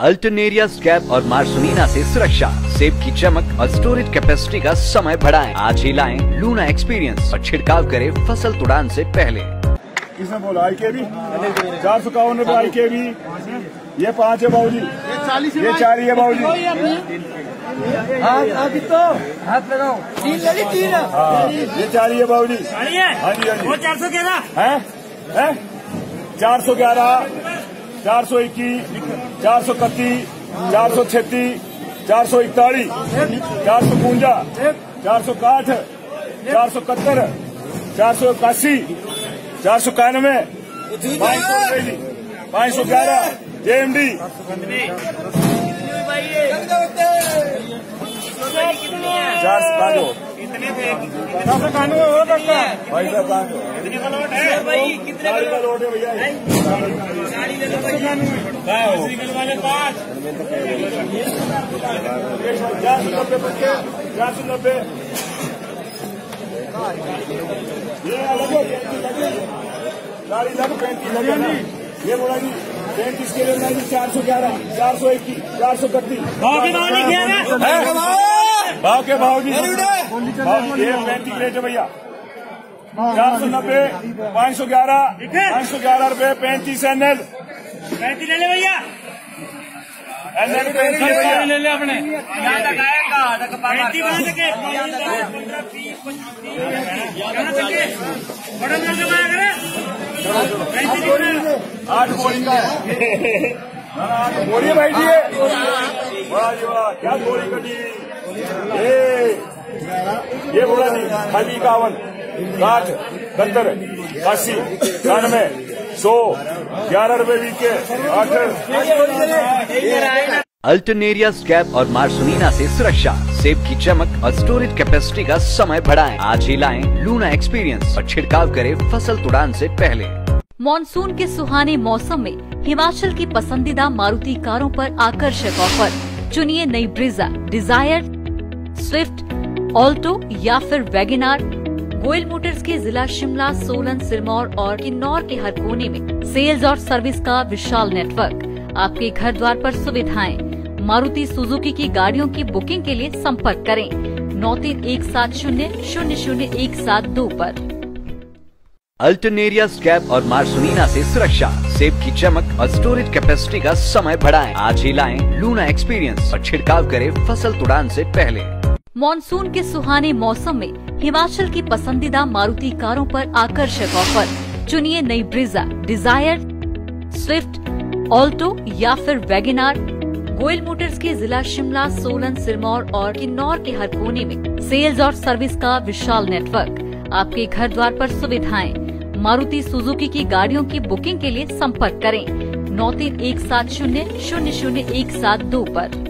Alternaria scab और Marssonina से सुरक्षा। सेब की चमक और स्टोरेज कैपेसिटी का समय बढ़ाएँ। आज ही लाएँ लूना एक्सपीरियंस और छिड़काव करें फ़सल तुड़ान से पहले। किसने बोला आई के भी चार सौ कावन रूपए आई के भी ये पाँच है बाबू जी ये चार ही है बाबू जी हाथ लगाओ। तीन लगी तीन। हाँ ये चार ही है बाबू जी हाँ जी हाँ जी। वो चार सौ ग्यारह। है? है? चार सौ ग्यारह। चार सौ इक्कीस चार सौ इकतीस चार सौ छत्तीस चार सौ इकतालीस चार सौ पूंजा चार सौ इकाठ चार सौ इकहत्तर चार सौ इक्यासी चार सौ इक्यानवे पाँच सौ पाँच सौ ग्यारह जेएमडी चार सौ पाँच चार सौ इक्यानवे हो सकता है। भाई साहब कितने का नोट है। भाई कितने का है भैया। साड़ी ले लो भाई। वाले पाँच चार सौ नब्बे बच्चे चार सौ नब्बे। ये अलग है गाड़ी लग पैंतीस लगे ये बोला जी पैंतीस के लिए मैं चार सौ ग्यारह चार सौ इक्कीस चार सौ इकतीस भाव के भाव हैं। जी भाव ये पैंतीस रेट है भैया चार सौ नब्बे पाँच सौ ग्यारह पाँच सौ ग्यारह रूपए पैंतीस एन एल पैंतीस ले ले भैया। एन एल पैंतीस ले ले अपने। आठ बोरी का आठ बोरी भाई जी। वाह जी वाह क्या बोरी कटी ये ये बोला जी खाली इक्यावन साठ सत्तर अस्सी इक्यानवे सौ ग्यारह रुपए वीक के आठ अल्टरनेरिया स्कैब और मार्सोनिना से सुरक्षा सेब की चमक और स्टोरेज कैपेसिटी का समय बढ़ाएँ। आज ही लाएँ लूना एक्सपीरियंस और छिड़काव करें फ़सल तुड़ान से पहले। मॉनसून के सुहाने मौसम में हिमाचल की पसंदीदा मारुति कारों पर आकर्षक ऑफ़र। चुनिए नई ब्रिजा डिज़ायर स्विफ्ट ऑल्टो या फिर वैगनार गोयल मोटर्स के जिला शिमला, सोलन, सिरमौर और किन्नौर के हर कोने में सेल्स और सर्विस का विशाल नेटवर्क आपके घर द्वार पर सुविधाएँ। मारुति सुजुकी की गाड़ियों की बुकिंग के लिए संपर्क करें। नौ तीन एक सात शून्य शून्य शून्य एक सात दो पर। अल्टरनेरिया स्कैब और मार्सोनिना से सुरक्षा, सेब की चमक और स्टोरेज कैपेसिटी का समय बढ़ाएँ। आज ही लाएँ लूना एक्सपीरियंस और छिड़काव करें फ़सल तुड़ान से पहले। मॉनसून के सुहाने मौसम में हिमाचल की पसंदीदा मारुति कारों पर आकर्षक ऑफ़र। चुनिए नई ब्रिजा डिज़ायर स्विफ्ट ऑल्टो या फिर वैगनार गोयल मोटर्स के जिला शिमला, सोलन, सिरमौर और किन्नौर के हर कोने में सेल्स और सर्विस का विशाल नेटवर्क आपके घर द्वार पर सुविधाएँ। मारुति सुजुकी की गाड़ियों की बुकिंग के लिए संपर्क करें। नौ तीन एक सात शून्य शून्य शून्य एक सात दो आरोप